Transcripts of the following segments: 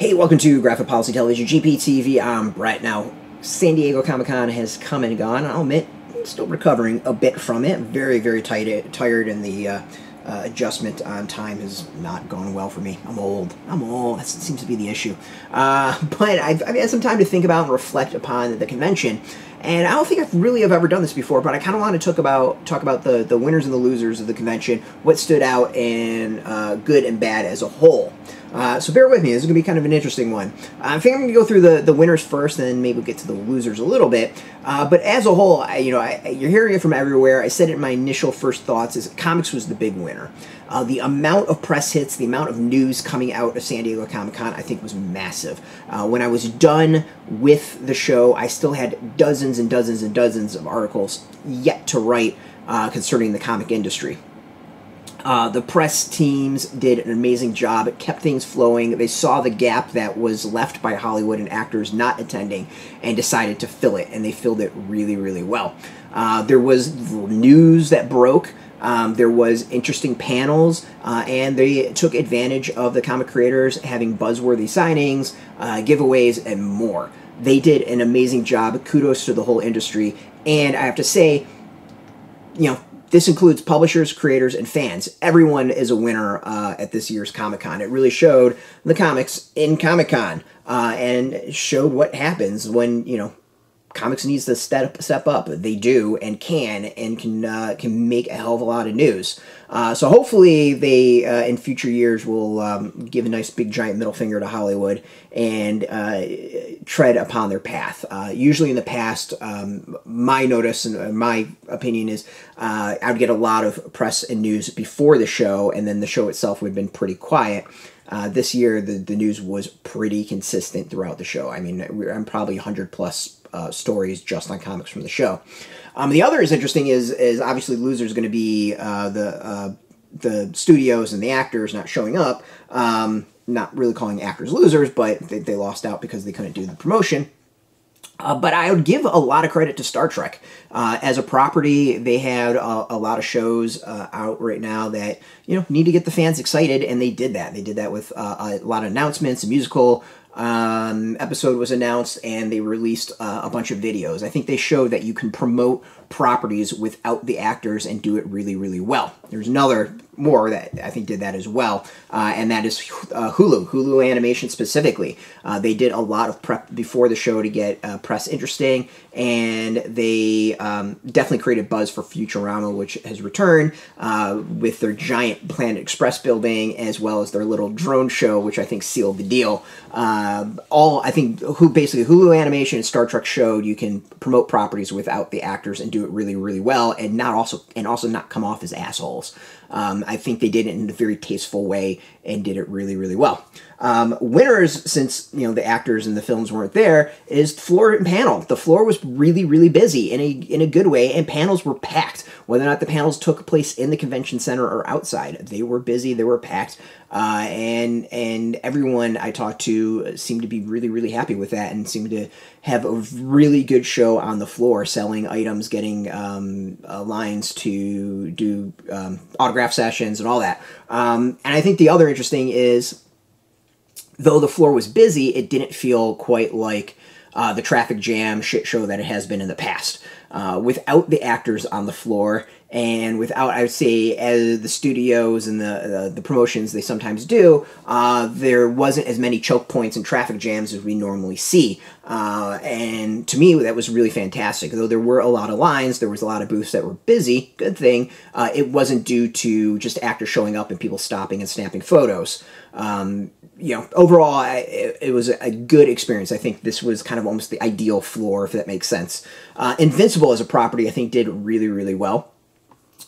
Hey, welcome to Graphic Policy Television, GPTV. I'm Brett. Now, San Diego Comic Con has come and gone. I'll admit, still recovering a bit from it. Very, very tight, tired, and the uh, uh, adjustment on time has not gone well for me. I'm old. I'm old. That seems to be the issue. Uh, but I've, I've, had some time to think about and reflect upon the convention. And I don't think I've really have ever done this before, but I kind of want to talk about talk about the, the winners and the losers of the convention, what stood out, and uh, good and bad as a whole. Uh, so bear with me. This is going to be kind of an interesting one. I think I'm going to go through the, the winners first, and then maybe we'll get to the losers a little bit. Uh, but as a whole, I, you know, I, you're hearing it from everywhere. I said it in my initial first thoughts: is comics was the big winner. Uh, the amount of press hits, the amount of news coming out of San Diego Comic Con, I think was massive. Uh, when I was done with the show, I still had dozens and dozens and dozens of articles yet to write uh, concerning the comic industry. Uh, the press teams did an amazing job. It kept things flowing. They saw the gap that was left by Hollywood and actors not attending and decided to fill it, and they filled it really, really well. Uh, there was news that broke. Um, there was interesting panels, uh, and they took advantage of the comic creators having buzzworthy signings, uh, giveaways, and more. They did an amazing job. Kudos to the whole industry. And I have to say, you know, this includes publishers, creators, and fans. Everyone is a winner uh, at this year's Comic Con. It really showed the comics in Comic Con uh, and showed what happens when you know comics needs to step step up. They do and can and can uh, can make a hell of a lot of news. Uh, so hopefully they uh, in future years will um, give a nice big giant middle finger to Hollywood and uh, tread upon their path. Uh, usually in the past, um, my notice and my opinion is uh, I would get a lot of press and news before the show, and then the show itself would have been pretty quiet. Uh, this year, the, the news was pretty consistent throughout the show. I mean, I'm probably 100 plus uh, stories just on comics from the show. Um, the other is interesting is is obviously loser is going to be uh, the uh, the studios and the actors not showing up. Um, not really calling actors losers, but they, they lost out because they couldn't do the promotion. Uh, but I would give a lot of credit to Star Trek. Uh, as a property, they had a, a lot of shows uh, out right now that you know need to get the fans excited, and they did that. They did that with uh, a lot of announcements, a musical um, episode was announced and they released uh, a bunch of videos. I think they showed that you can promote properties without the actors and do it really, really well. There's another more that I think did that as well, uh, and that is uh, Hulu, Hulu Animation specifically. Uh, they did a lot of prep before the show to get uh, press interesting, and they um, definitely created buzz for Futurama, which has returned uh, with their giant Planet Express building as well as their little drone show, which I think sealed the deal. Uh, all I think who basically Hulu Animation and Star Trek showed you can promote properties without the actors and do it really, really well, and not also and also not come off as assholes. Um, I think they did it in a very tasteful way and did it really, really well. Um, winners, since you know the actors and the films weren't there, is floor and panel. The floor was really, really busy in a in a good way, and panels were packed. Whether or not the panels took place in the convention center or outside, they were busy. They were packed, uh, and and everyone I talked to seemed to be really, really happy with that, and seemed to have a really good show on the floor, selling items, getting um, uh, lines to do um, autograph sessions, and all that. Um, and I think the other interesting is though the floor was busy, it didn't feel quite like uh, the traffic jam shit show that it has been in the past. Uh, without the actors on the floor, and without, I would say, as the studios and the the, the promotions they sometimes do, uh, there wasn't as many choke points and traffic jams as we normally see. Uh, and to me, that was really fantastic. Though there were a lot of lines, there was a lot of booths that were busy. Good thing. Uh, it wasn't due to just actors showing up and people stopping and snapping photos. Um, you know, overall, I, it, it, was a good experience. I think this was kind of almost the ideal floor, if that makes sense. Uh, Invincible as a property, I think, did really, really well.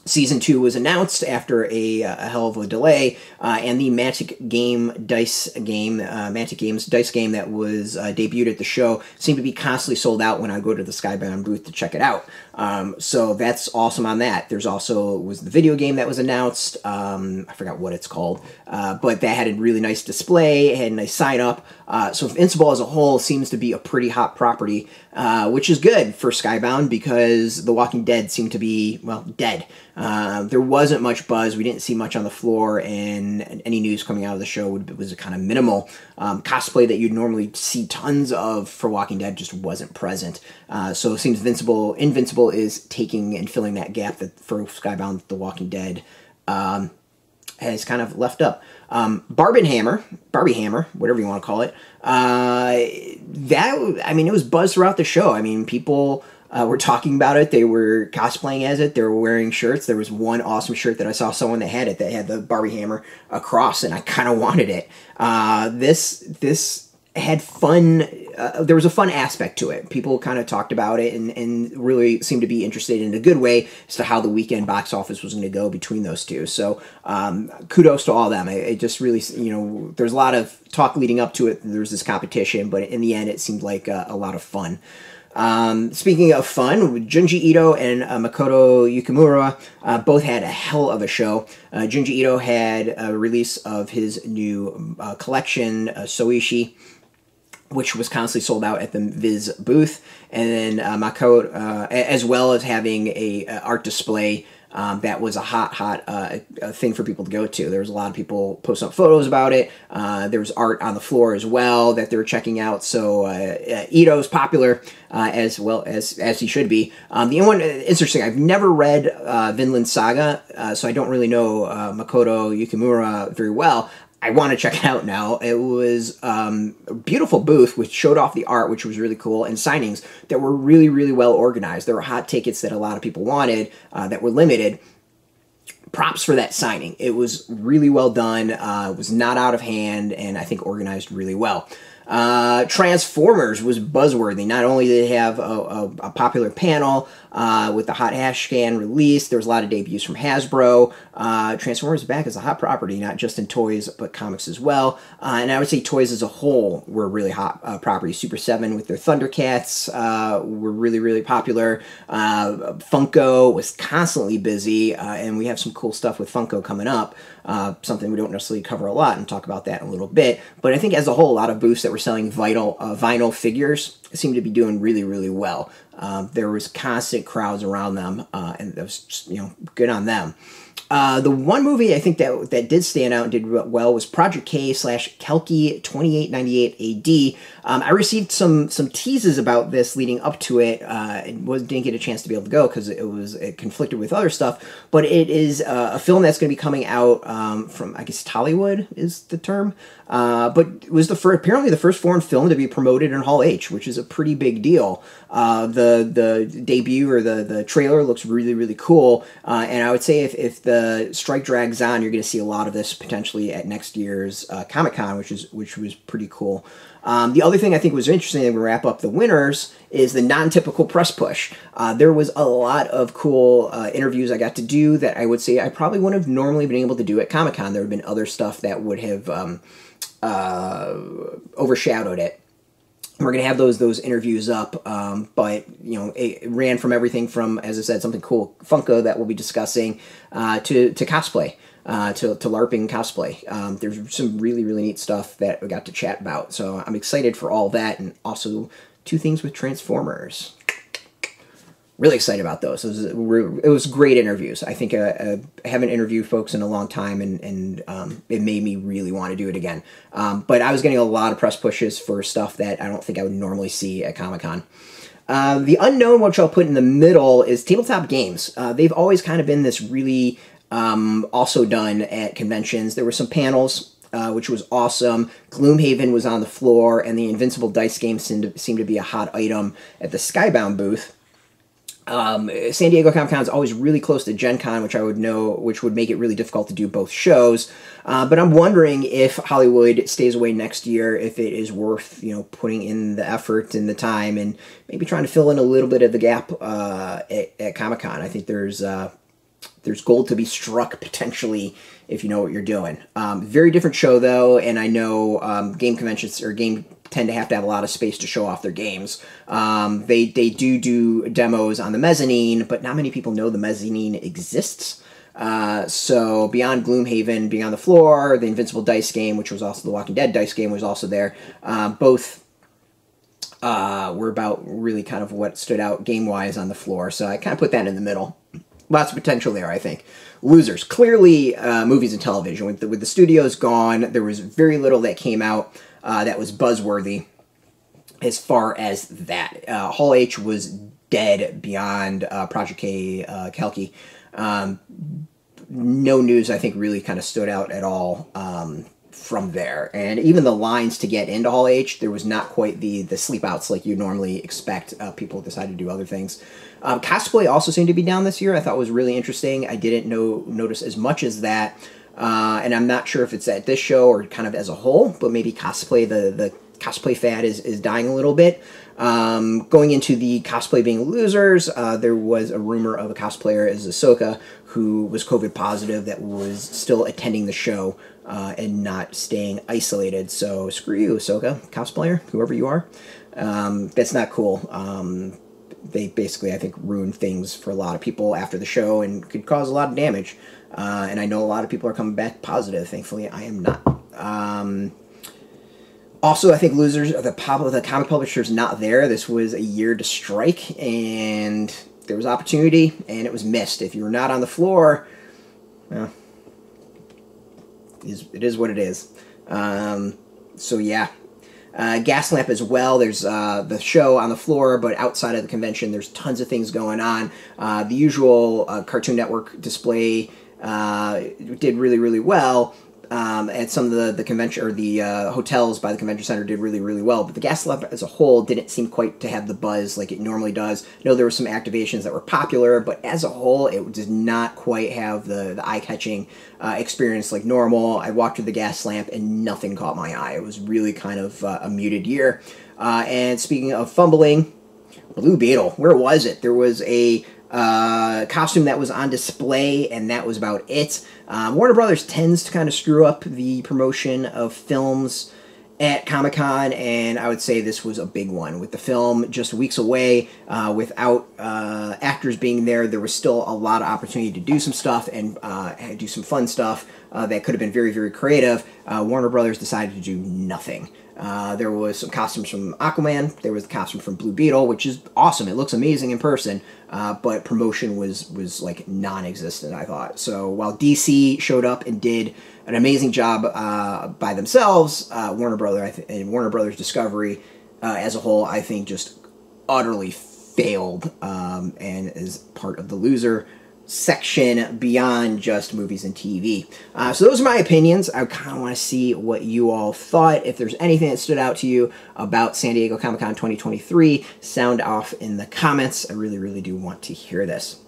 Season two was announced after a, a hell of a delay, uh, and the Magic Game Dice game, uh, Mantic Games Dice game that was uh, debuted at the show seemed to be constantly sold out when I go to the Skybound booth to check it out. Um, so that's awesome on that. There's also was the video game that was announced. Um, I forgot what it's called, uh, but that had a really nice display, had a nice sign up. Uh, so Invincible as a whole seems to be a pretty hot property, uh, which is good for Skybound because The Walking Dead seemed to be well dead. Uh, there wasn't much buzz. We didn't see much on the floor, and any news coming out of the show was kind of minimal. Um, cosplay that you'd normally see tons of for Walking Dead just wasn't present. Uh, so it seems Invincible, Invincible is taking and filling that gap that for Skybound, The Walking Dead um, has kind of left up. Um, Barbenheimer, Barbie Hammer, whatever you want to call it. Uh, that I mean, it was buzz throughout the show. I mean, people uh, were talking about it. They were cosplaying as it. They were wearing shirts. There was one awesome shirt that I saw someone that had it that had the Barbie Hammer across, and I kind of wanted it. Uh, this this had fun. Uh, there was a fun aspect to it. People kind of talked about it and, and really seemed to be interested in a good way as to how the weekend box office was going to go between those two. So um, kudos to all of them. It, it, just really, you know, there's a lot of talk leading up to it. There's this competition, but in the end, it seemed like a, a lot of fun. Um, speaking of fun, Junji Ito and uh, Makoto Yukimura uh, both had a hell of a show. Uh, Junji Ito had a release of his new uh, collection, uh, Soichi, which was constantly sold out at the Viz booth, and then uh, Makoto, as well as having a, a art display um, that was a hot, hot uh, thing for people to go to. There was a lot of people posting up photos about it. Uh, there was art on the floor as well that they were checking out. So uh, uh Ito's popular uh, as well as as he should be. Um, the one uh, interesting, I've never read Vinland Saga, so I don't really know Makoto Yukimura very well. I want to check it out now. It was um, a beautiful booth which showed off the art, which was really cool, and signings that were really, really well organized. There were hot tickets that a lot of people wanted uh, that were limited. Props for that signing. It was really well done. Uh, was not out of hand, and I think organized really well. Uh, Transformers was buzzworthy. Not only did they have a, a, a popular panel uh, with the hot hash scan release, there was a lot of debuts from Hasbro. Uh, Transformers back as a hot property, not just in toys but comics as well. Uh, and I would say toys as a whole were really hot uh, properties. Super Seven with their Thundercats uh, were really really popular. Funko was constantly busy, and we have some cool stuff with Funko coming up. something we don't necessarily cover a lot and talk about that in a little bit. But I think as a whole, a lot of booths that were selling vital vinyl figures seemed to be doing really really well. Um, there was constant crowds around them, uh, and that was just, you know good on them. Uh, the one movie I think that that did stand out and did well was Project K slash Kalki 2898 AD. Um, I received some some teases about this leading up to it. Uh, was didn't get a chance to be able to go because it was it conflicted with other stuff. But it is uh, a film that's going to be coming out um, from I guess Tollywood is the term. Uh, but was the first, apparently the first foreign film to be promoted in Hall H, which is a pretty big deal. Uh, the the debut or the the trailer looks really really cool, uh, and I would say if, if the strike drags on, you're going to see a lot of this potentially at next year's uh, Comic Con, which is which was pretty cool. Um, the other thing I think was interesting, and we wrap up the winners, is the non-typical press push. Uh, there was a lot of cool uh, interviews I got to do that I would say I probably wouldn't have normally been able to do at Comic Con. There have been other stuff that would have um, uh, overshadowed it. We're gonna have those those interviews up, um, but you know it ran from everything from, as I said, something cool Funko that we'll be discussing uh, to to cosplay. Uh, to, to LARPing cosplay. Um, there's some really, really neat stuff that we got to chat about. So I'm excited for all that and also two things with Transformers really excited about those. It was, it was great interviews. I think uh, uh, I haven't interviewed folks in a long time, and, and um, it made me really want to do it again. Um, but I was getting a lot of press pushes for stuff that I don't think I would normally see at Comic Con. Uh, the unknown, which I'll put in the middle, is tabletop games. Uh, they've always kind of been this really um, also done at conventions. There were some panels uh, which was awesome. Gloomhaven was on the floor, and the Invincible Dice game seemed to, seemed to be a hot item at the Skybound booth. Um, San Diego Comic Con is always really close to Gen Con, which I would know, which would make it really difficult to do both shows. Uh, but I'm wondering if Hollywood stays away next year, if it is worth you know putting in the effort and the time, and maybe trying to fill in a little bit of the gap uh, at, at Comic Con. I think there's uh, there's gold to be struck potentially if you know what you're doing. Um, very different show though, and I know um, game conventions or game tend to have to have a lot of space to show off their games. Um, they they do do demos on the mezzanine, but not many people know the mezzanine exists. Uh, so beyond Gloomhaven, Beyond the Floor, the Invincible Dice game, which was also the Walking Dead dice game, was also there. Uh, both uh, were about really kind of what stood out game wise on the floor. So I kind of put that in the middle. lots of potential there, I think. Losers. Clearly, uh, movies and television. With the, with the studios gone, there was very little that came out uh, that was buzzworthy as far as that. Uh, Hall H was dead beyond uh, Project K uh, Kalki. Um, no news, I think, really kind of stood out at all um, from there. And even the lines to get into Hall H, there was not quite the the sleep outs like you normally expect. Uh, people decide to do other things. Um, cosplay also seemed to be down this year. I thought was really interesting. I didn't know notice as much as that. Uh, and I'm not sure if it's at this show or kind of as a whole, but maybe cosplay the the cosplay fad is, is dying a little bit. Um, going into the cosplay being losers, uh, there was a rumor of a cosplayer as Ahsoka who was COVID positive that was still attending the show uh, and not staying isolated. So screw you, Ahsoka, cosplayer, whoever you are. Um, that's not cool. Um, they basically, I think, ruined things for a lot of people after the show and could cause a lot of damage. Uh, and I know a lot of people are coming back positive. Thankfully, I am not. Um, also, I think losers the pop the comic publisher's not there. This was a year to strike, and there was opportunity, and it was missed. If you were not on the floor, well, it is, it is what it is. Um, so yeah, uh, Gaslamp as well. There's uh, the show on the floor, but outside of the convention, there's tons of things going on. Uh, the usual uh, Cartoon Network display uh, did really, really well um, and some of the, the convention or the uh, hotels by the convention center did really really well but the Gaslamp as a whole didn't seem quite to have the buzz like it normally does. Know there were some activations that were popular but as a whole it did not quite have the, the eye-catching uh, experience like normal. I walked through the Gaslamp and nothing caught my eye. It was really kind of uh, a muted year. Uh, and speaking of fumbling Blue Beetle where was it? There was a uh, costume that was on display, and that was about it. Um, Warner Brothers tends to kind of screw up the promotion of films at Comic Con, and I would say this was a big one. With the film just weeks away, uh, without uh, actors being there, there was still a lot of opportunity to do some stuff and uh, do some fun stuff uh, that could have been very, very creative. Uh, Warner Brothers decided to do nothing. Uh, there was some costumes from Aquaman. There was the costume from Blue Beetle, which is awesome. It looks amazing in person, uh, but promotion was was like non-existent. I thought so. While DC showed up and did an amazing job uh, by themselves, uh, Warner Brother th- and Warner Brothers Discovery uh, as a whole, I think, just utterly failed um, and is part of the loser section beyond just movies and TV. Uh, so those are my opinions. I kind of want to see what you all thought. If there's anything that stood out to you about San Diego Comic Con 2023, sound off in the comments. I really, really do want to hear this.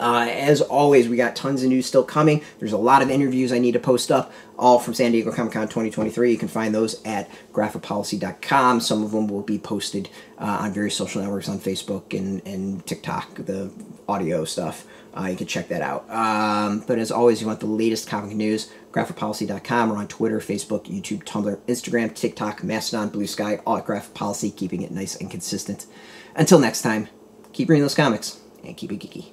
Uh, as always, we got tons of news still coming. There's a lot of interviews I need to post up, all from San Diego Comic Con 2023. You can find those at graphicpolicy.com. Some of them will be posted uh, on various social networks on Facebook and, and TikTok, the audio stuff. Uh, you can check that out. Um, but as always, you want the latest comic news, graphicpolicy.com. We're on Twitter, Facebook, YouTube, Tumblr, Instagram, TikTok, Mastodon, Bluesky, all at Graphic Policy, keeping it nice and consistent. Until next time, keep reading those comics and keep it geeky.